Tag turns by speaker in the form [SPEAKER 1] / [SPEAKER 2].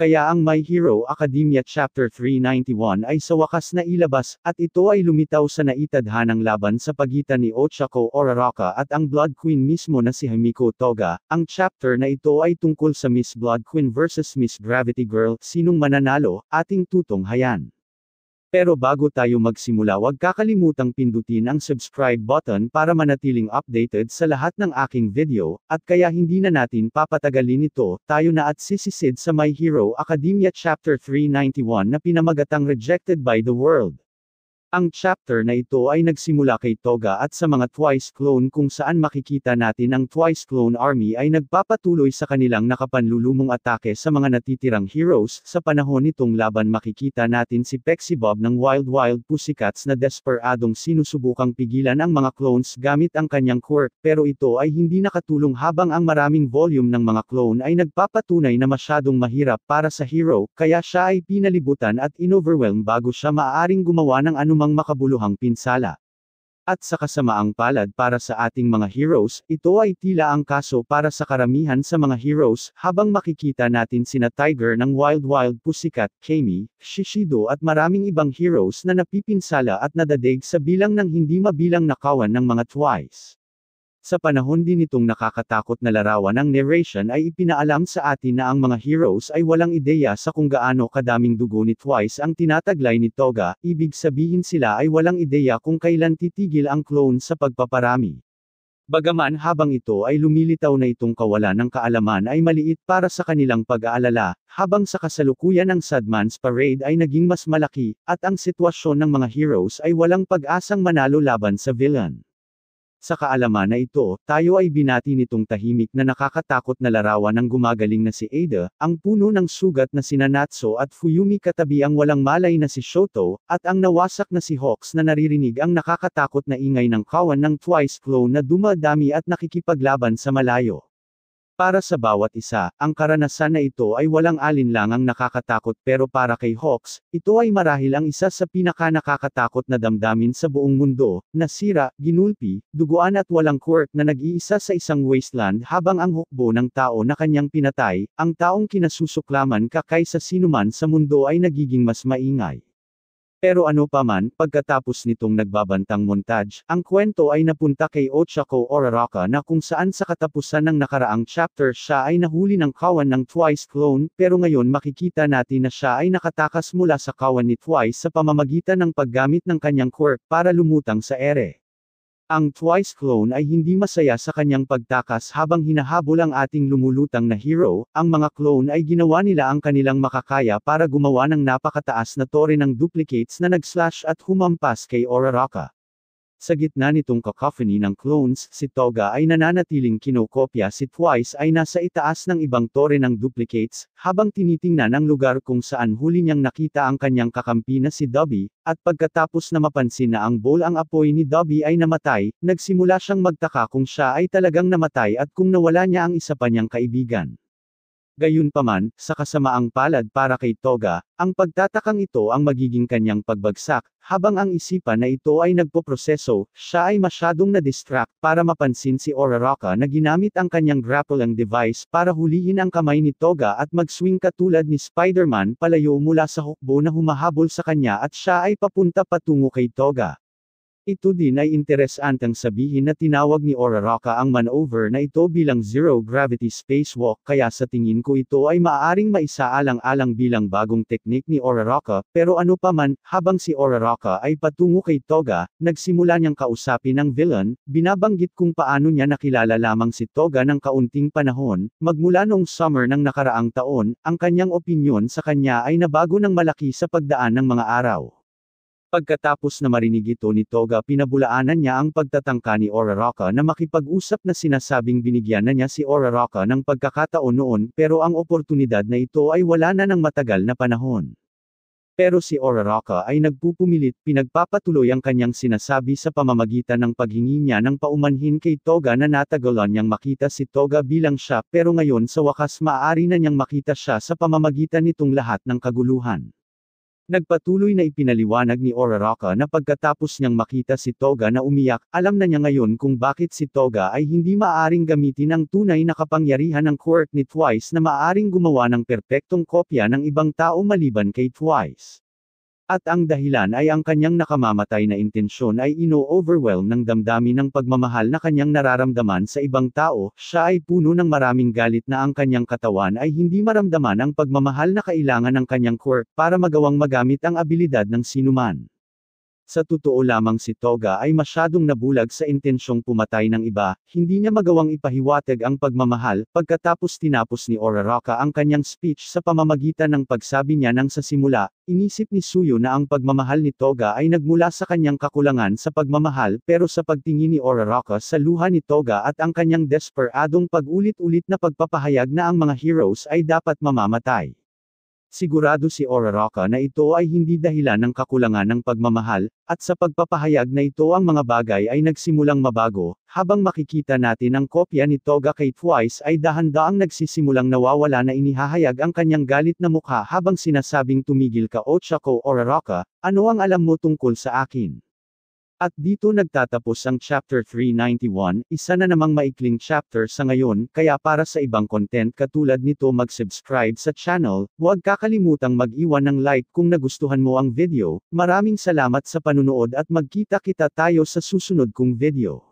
[SPEAKER 1] Kaya ang My Hero Academia Chapter 391 ay sa wakas na ilabas, at ito ay lumitaw sa naitadhanang laban sa pagitan ni Ochako Oraraka at ang Blood Queen mismo na si Himiko Toga. Ang chapter na ito ay tungkol sa Miss Blood Queen versus Miss Gravity Girl, sinong mananalo, ating tutong hayan. Pero bago tayo magsimula wag kakalimutang pindutin ang subscribe button para manatiling updated sa lahat ng aking video, at kaya hindi na natin papatagalin ito, tayo na at sisisid sa My Hero Academia Chapter 391 na pinamagatang Rejected by the World. Ang chapter na ito ay nagsimula kay Toga at sa mga Twice clone kung saan makikita natin ang Twice clone army ay nagpapatuloy sa kanilang nakapanlulumong atake sa mga natitirang heroes. Sa panahon nitong laban makikita natin si Pexy Bob ng Wild Wild Pussycats na desperadong sinusubukang pigilan ang mga clones gamit ang kanyang quirk, pero ito ay hindi nakatulong habang ang maraming volume ng mga clone ay nagpapatunay na masyadong mahirap para sa hero, kaya siya ay pinalibutan at inoverwhelm bago siya maaaring gumawa ng anumang anumang makabuluhang pinsala. At sa kasamaang palad para sa ating mga heroes, ito ay tila ang kaso para sa karamihan sa mga heroes, habang makikita natin sina Tiger ng Wild Wild Pussycat, Kami, Shishido at maraming ibang heroes na napipinsala at nadadig sa bilang ng hindi mabilang nakawan ng mga twice. Sa panahon din itong nakakatakot na larawan ng narration ay ipinaalam sa atin na ang mga heroes ay walang ideya sa kung gaano kadaming dugo ni Twice ang tinataglay ni Toga, ibig sabihin sila ay walang ideya kung kailan titigil ang clone sa pagpaparami. Bagaman habang ito ay lumilitaw na itong kawalan ng kaalaman ay maliit para sa kanilang pag-aalala, habang sa kasalukuyan ng Sadman's Parade ay naging mas malaki, at ang sitwasyon ng mga heroes ay walang pag-asang manalo laban sa villain. Sa kaalaman na ito, tayo ay binati nitong tahimik na nakakatakot na larawan ng gumagaling na si Ada, ang puno ng sugat na si Nanatsu at Fuyumi katabi ang walang malay na si Shoto, at ang nawasak na si Hawks na naririnig ang nakakatakot na ingay ng kawan ng Twice clone na dumadami at nakikipaglaban sa malayo. Para sa bawat isa, ang karanasan na ito ay walang alinlangang nakakatakot pero para kay Hawks, ito ay marahil ang isa sa pinaka-nakakatakot na damdamin sa buong mundo, nasira, ginulpi, duguan at walang quirk na nag-iisa sa isang wasteland habang ang hukbo ng tao na kanyang pinatay, ang taong kinasusuklaman ka kaysa sinuman sa mundo ay nagiging mas maingay. Pero ano pa man, pagkatapos nitong nagbabantang montage, ang kwento ay napunta kay Ochako Oraraka na kung saan sa katapusan ng nakaraang chapter siya ay nahuli ng kawan ng Twice clone, pero ngayon makikita natin na siya ay nakatakas mula sa kawan ni Twice sa pamamagitan ng paggamit ng kanyang quirk para lumutang sa ere. Ang Twice clone ay hindi masaya sa kanyang pagtakas habang hinahabol ang ating lumulutang na hero, ang mga clone ay ginawa nila ang kanilang makakaya para gumawa ng napakataas na tore ng duplicates na nag-slash at humampas kay Oraraka. Sa gitna nitong cacophony ng clones, si Toga ay nananatiling kinokopya si Twice ay nasa itaas ng ibang tore ng duplicates, habang tinitingnan ang lugar kung saan huli niyang nakita ang kanyang kakampi na si Dobby, at pagkatapos na mapansin na ang bowl ang apoy ni Dobby ay namatay, nagsimula siyang magtaka kung siya ay talagang namatay at kung nawala niya ang isa pa niyang kaibigan. Gayunpaman, sa kasamaang palad para kay Toga, ang pagtatakang ito ang magiging kanyang pagbagsak, habang ang isipan na ito ay nagpoproseso, siya ay masyadong na-distract para mapansin si Oraraka na ginamit ang kanyang grappling device para hulihin ang kamay ni Toga at mag-swing katulad ni Spider-Man palayo mula sa hukbo na humahabol sa kanya at siya ay papunta patungo kay Toga. Ito din ay interesantang sabihin na tinawag ni Oraraka ang maneuver na ito bilang zero-gravity spacewalk kaya sa tingin ko ito ay maaaring maisaalang-alang bilang bagong teknik ni Oraraka, pero ano pa man, habang si Oraraka ay patungo kay Toga, nagsimula niyang kausapin ang villain, binabanggit kung paano niya nakilala lamang si Toga ng kaunting panahon, magmula noong summer ng nakaraang taon, ang kanyang opinyon sa kanya ay nabago ng malaki sa pagdaan ng mga araw. Pagkatapos na marinig ito ni Toga pinabulaanan niya ang pagtatangka ni Oraraka na makipag-usap na sinasabing binigyan na niya si Oraraka ng pagkakataon noon pero ang oportunidad na ito ay wala na ng matagal na panahon. Pero si Oraraka ay nagpupumilit pinagpapatuloy ang kanyang sinasabi sa pamamagitan ng paghingi niya ng paumanhin kay Toga na natagalan niyang makita si Toga bilang siya pero ngayon sa wakas maaari na niyang makita siya sa pamamagitan nitong lahat ng kaguluhan. Nagpatuloy na ipinaliwanag ni Oraraka na pagkatapos niyang makita si Toga na umiyak, alam na niya ngayon kung bakit si Toga ay hindi maaaring gamitin ang tunay na kapangyarihan ng quirk ni Twice na maaaring gumawa ng perpektong kopya ng ibang tao maliban kay Twice. At ang dahilan ay ang kanyang nakamamatay na intensyon ay ino-overwhelm ng damdamin ng pagmamahal na kanyang nararamdaman sa ibang tao, siya ay puno ng maraming galit na ang kanyang katawan ay hindi maramdaman ang pagmamahal na kailangan ng kanyang quirk para magawang magamit ang abilidad ng sinuman. Sa totoo lamang si Toga ay masyadong nabulag sa intensyong pumatay ng iba, hindi niya magawang ipahiwatig ang pagmamahal, pagkatapos tinapos ni Oraraka ang kanyang speech sa pamamagitan ng pagsabi niya nang sa simula, inisip ni Suyo na ang pagmamahal ni Toga ay nagmula sa kanyang kakulangan sa pagmamahal pero sa pagtingin ni Oraraka sa luha ni Toga at ang kanyang desperadong pag-ulit-ulit na pagpapahayag na ang mga heroes ay dapat mamamatay. Sigurado si Oraraka na ito ay hindi dahilan ng kakulangan ng pagmamahal, at sa pagpapahayag na ito ang mga bagay ay nagsimulang mabago, habang makikita natin ang kopya ni Toga kay Twice ay dahan-daang nagsisimulang nawawala na inihahayag ang kanyang galit na mukha habang sinasabing tumigil ka Ochako Oraraka, ano ang alam mo tungkol sa akin? At dito nagtatapos ang Chapter 391, isa na namang maikling chapter sa ngayon, kaya para sa ibang content katulad nito mag-subscribe sa channel, huwag kakalimutang mag-iwan ng like kung nagustuhan mo ang video, maraming salamat sa panunood at magkita kita tayo sa susunod kong video.